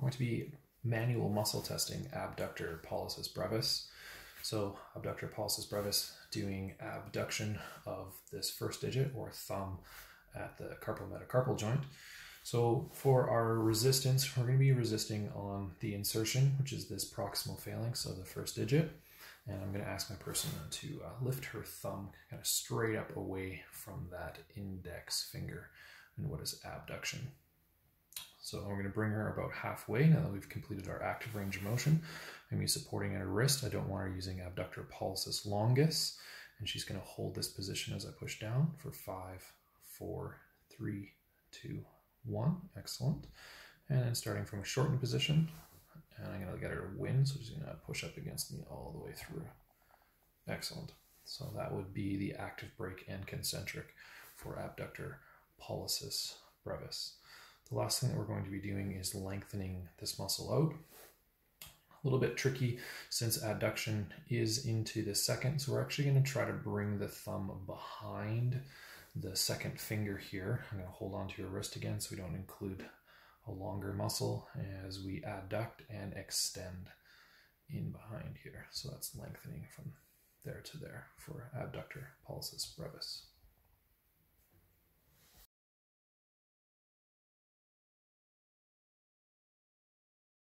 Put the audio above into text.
going to be manual muscle testing abductor pollicis brevis. So abductor pollicis brevis doing abduction of this first digit or thumb at the carpal metacarpal joint. So for our resistance, we're going to be resisting on the insertion, which is this proximal phalanx of the first digit. And I'm going to ask my person to uh, lift her thumb kind of straight up away from that index finger and what is abduction. So we're going to bring her about halfway now that we've completed our active range of motion. I'm going to be supporting at her wrist. I don't want her using abductor pollicis longus. And she's going to hold this position as I push down for five, four, three, two, one. Excellent. And then starting from a shortened position, and I'm going to get her to win, so she's going to push up against me all the way through. Excellent. So that would be the active break and concentric for abductor pollicis brevis. The last thing that we're going to be doing is lengthening this muscle out. A little bit tricky since adduction is into the second, so we're actually going to try to bring the thumb behind the second finger here. I'm going to hold on to your wrist again so we don't include a longer muscle as we adduct and extend in behind here. So that's lengthening from there to there for abductor pollicis brevis.